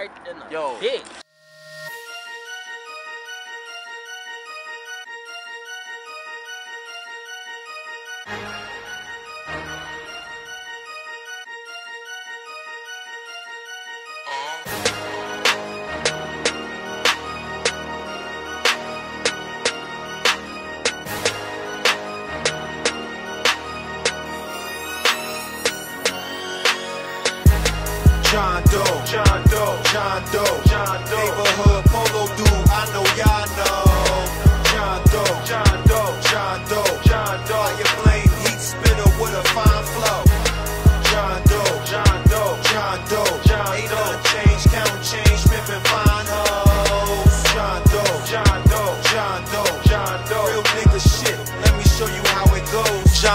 right in the Yo. bitch. John Dough, John Dough, John Dough, John Dough.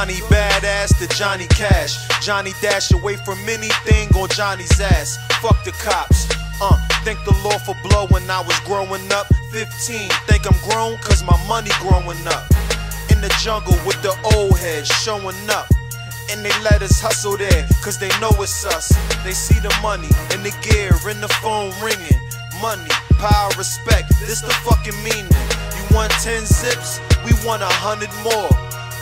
Johnny badass to Johnny Cash. Johnny dash away from anything on Johnny's ass. Fuck the cops. Uh, thank the Lord for blow when I was growing up. 15, think I'm grown cause my money growing up. In the jungle with the old heads showing up. And they let us hustle there, cause they know it's us. They see the money and the gear and the phone ringing. Money, power, respect, this the fucking meaning. You want 10 zips? We want a hundred more.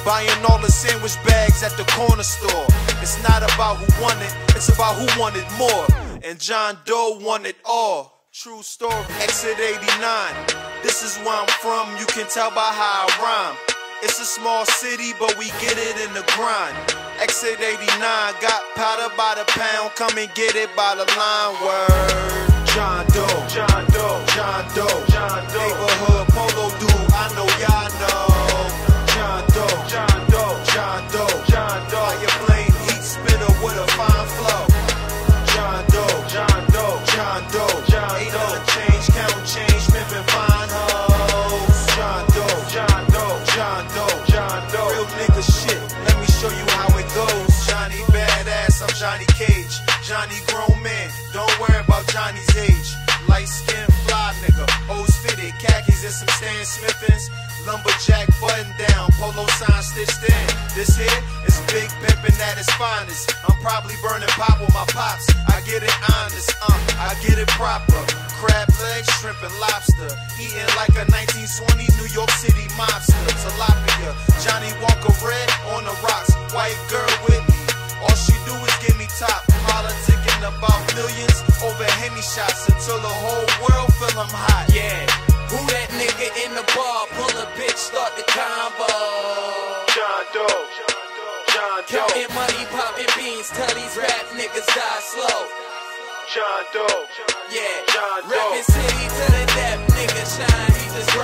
Buying all the sandwich bags at the corner store. It's not about who won it, it's about who wanted more. And John Dough wanted all. True story. Exit 89. This is where I'm from, you can tell by how I rhyme. It's a small city, but we get it in the grind. Exit 89 got powder by the pound, come and get it by the line. Word. John Dough, John Dough, John Dough, John Dough. Neighborhood Johnny Cage. Johnny grown man, don't worry about Johnny's age. Light skin, fly nigga, O's fitted, khakis and some Stan Smithins. Lumberjack button down, polo sign stitched in. This here is big pimpin' at its finest. I'm probably burning pop with my pops. I get it honest, uh, I get it proper. Crab legs, shrimp and lobster. Eating like a 1920 New York City mobster. Tilapia, Johnnie Walker millions over Henny shots until the whole world feel I'm hot. Yeah, who that nigga in the bar? Pull a bitch, start the combo. John Dough, John Dough, Counting money, popping beans, tell these rap niggas die slow. John Dough, Yeah, John Dough. reppin' city to the death, nigga shine, he just rhyme on. John